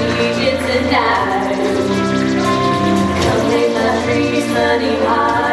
It's a night. Come take my free sunny eye.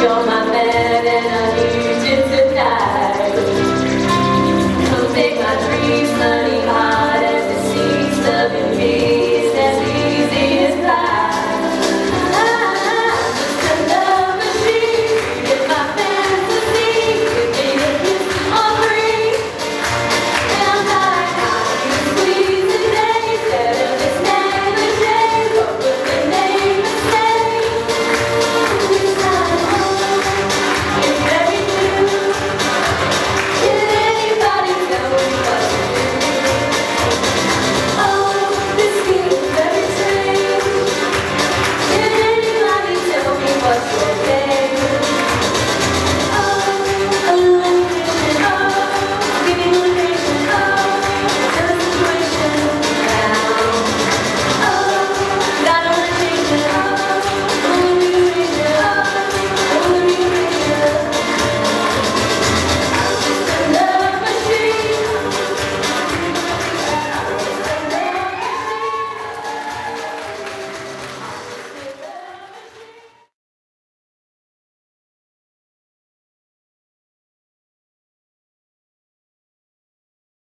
You're my man.